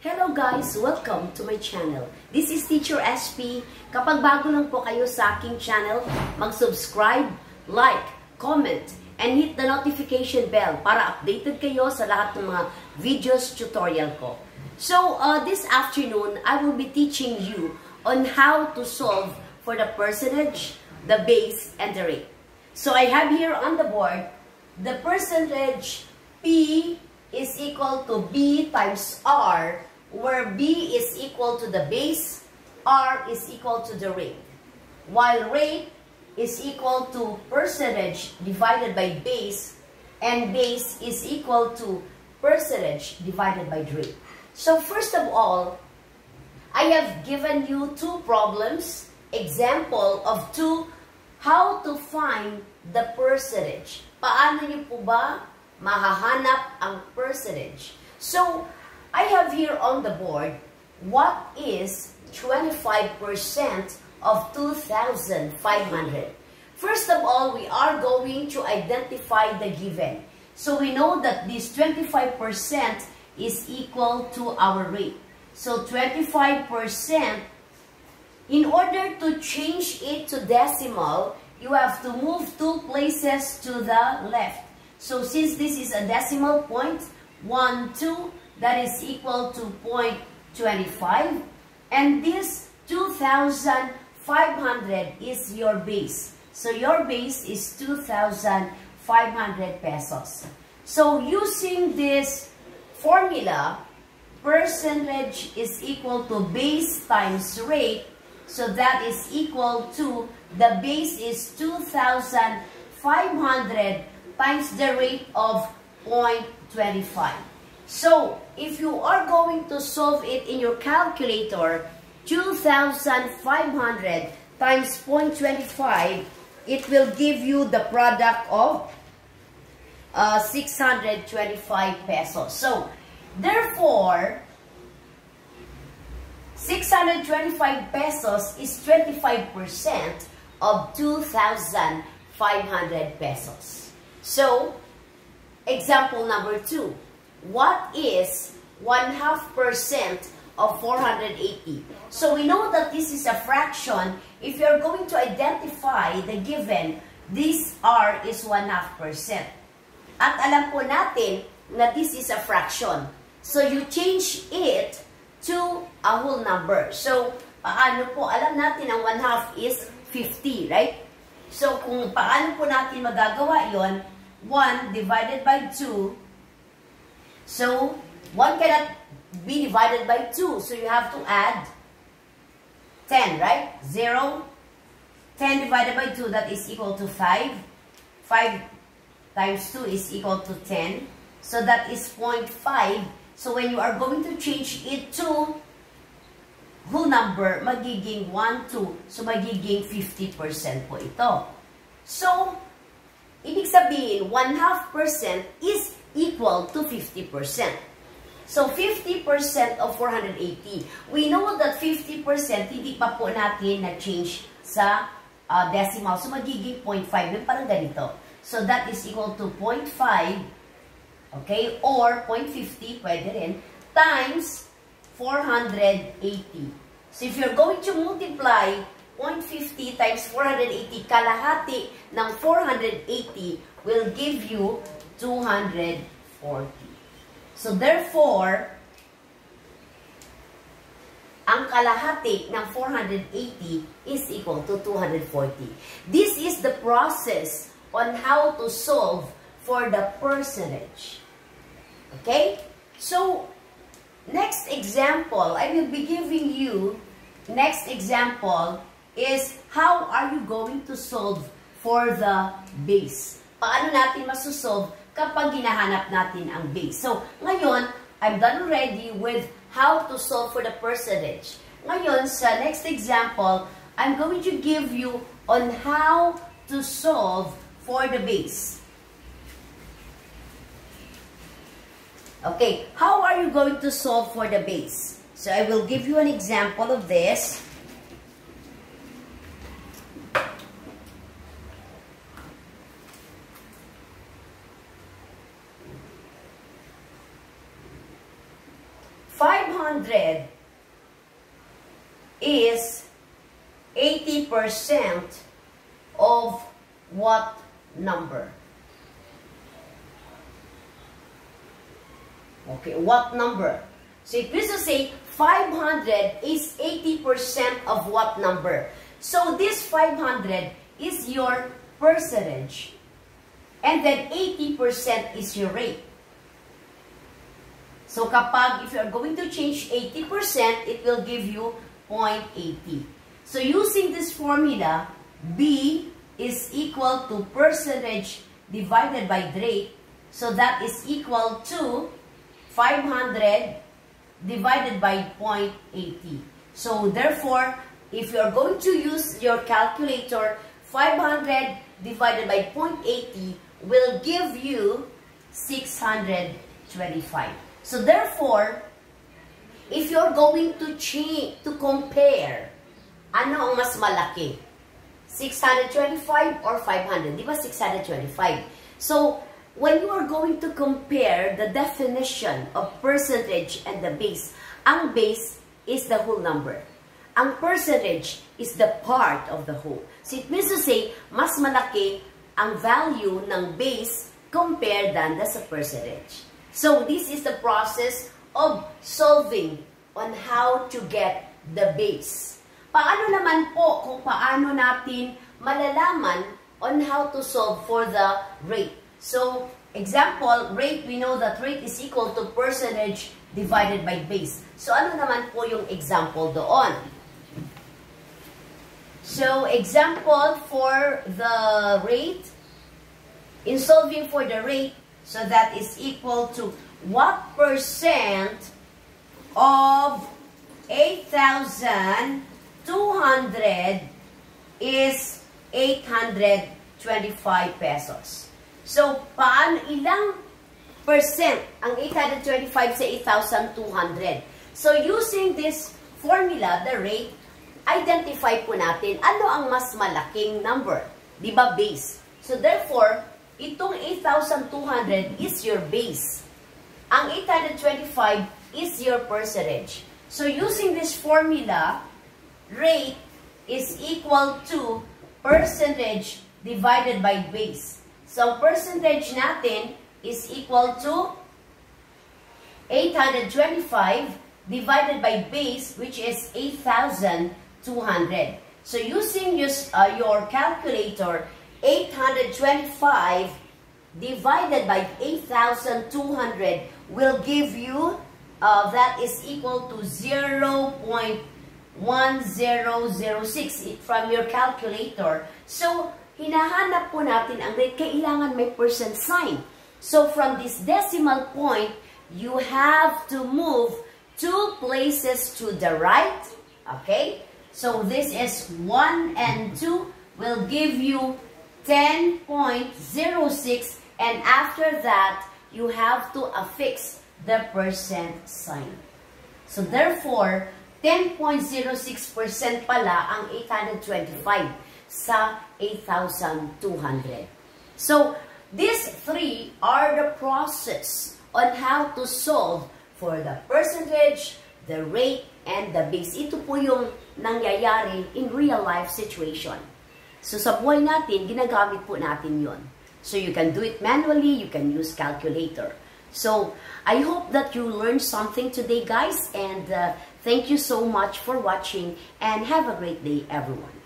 Hello guys! Welcome to my channel. This is Teacher SP. Kapag bago lang po kayo sa aking channel, mag-subscribe, like, comment, and hit the notification bell para updated kayo sa lahat ng mga videos tutorial ko. So, uh, this afternoon, I will be teaching you on how to solve for the percentage, the base, and the rate. So, I have here on the board, the percentage P is equal to B times R where B is equal to the base, R is equal to the rate. While rate is equal to percentage divided by base, and base is equal to percentage divided by rate. So first of all, I have given you two problems, example of two, how to find the percentage. Paano niyo po ba mahahanap ang percentage? So, I have here on the board, what is 25% of 2,500? First of all, we are going to identify the given. So we know that this 25% is equal to our rate. So 25%, in order to change it to decimal, you have to move two places to the left. So since this is a decimal point, 1, 2, that is equal to 0.25 and this 2,500 is your base. So your base is 2,500 pesos. So using this formula, percentage is equal to base times rate. So that is equal to, the base is 2,500 times the rate of 0.25. So, if you are going to solve it in your calculator, 2,500 times 0.25, it will give you the product of uh, 625 pesos. So, therefore, 625 pesos is 25% of 2,500 pesos. So, example number two. what is 1 half percent of 480? So we know that this is a fraction. If you're going to identify the given, this R is 1 half percent. At alam po natin na this is a fraction. So you change it to a whole number. So paano po, alam natin ang 1 half is 50, right? So kung paano po natin magagawa yon 1 divided by 2 So, 1 cannot be divided by 2. So, you have to add 10, right? 0, 10 divided by 2, that is equal to 5. 5 times 2 is equal to 10. So, that is 0.5. So, when you are going to change it to whole number, magiging 1, 2. So, magiging 50% po ito. So, ibig sabihin, 1 half percent is equal to 50%. So, 50% of 480. We know that 50% hindi pa po natin na-change sa uh, decimal. So, magiging 0.5. Yung parang ganito. So, that is equal to 0.5, okay, or 0.50, pwede rin, times 480. So, if you're going to multiply 0.50 times 480, kalahati ng 480 will give you 240. So therefore, ang kalahati ng 480 is equal to 240. This is the process on how to solve for the percentage. Okay? So, next example, I will be giving you, next example is how are you going to solve for the base? Paano natin masusolve kapag hinahanap natin ang base. So, ngayon, I'm done already with how to solve for the percentage. Ngayon, sa next example, I'm going to give you on how to solve for the base. Okay, how are you going to solve for the base? So, I will give you an example of this. 500 is 80% of what number? Okay, what number? So if we say 500 is 80% of what number? So this 500 is your percentage. And then 80% is your rate. So kapag if you're going to change 80%, it will give you 0.80. So using this formula, B is equal to percentage divided by rate. So that is equal to 500 divided by 0.80. So therefore, if you're going to use your calculator, 500 divided by 0.80 will give you 625. So therefore, if you're going to change, to compare, ano ang mas malaki? 625 or 500? Di ba 625? So, when you are going to compare the definition of percentage and the base, ang base is the whole number. Ang percentage is the part of the whole. So it means to say, mas malaki ang value ng base compared than the percentage. So this is the process of solving on how to get the base. Paano naman po kung paano natin malalaman on how to solve for the rate? So, example, rate, we know that rate is equal to percentage divided by base. So, ano naman po yung example doon? So, example for the rate, in solving for the rate, so that is equal to what percent of 8,200 is 825 pesos. So, paano, ilang percent ang 825 sa 8,200? So, using this formula, the rate, identify po natin ano ang mas malaking number. Di ba, base? So, therefore, itong 8,200 is your base. Ang 825 is your percentage. So, using this formula, rate is equal to percentage divided by base. So, percentage natin is equal to 825 divided by base, which is 8,200. So, using use, uh, your calculator, 825 divided by 8,200 will give you, uh, that is equal to 0.1006 from your calculator. So, hinahanap po natin ang rate, kailangan may percent sign. So, from this decimal point, you have to move two places to the right. Okay? So, this is 1 and 2 will give you 10.06 and after that, you have to affix the percent sign. So, therefore, 10.06% pala ang 825 sa 8,200. So, these three are the process on how to solve for the percentage, the rate, and the base. Ito po yung nangyayari in real life situation. So, sa buhay natin, ginagamit po natin yon. So, you can do it manually, you can use calculator. So, I hope that you learned something today, guys, and uh, thank you so much for watching, and have a great day, everyone.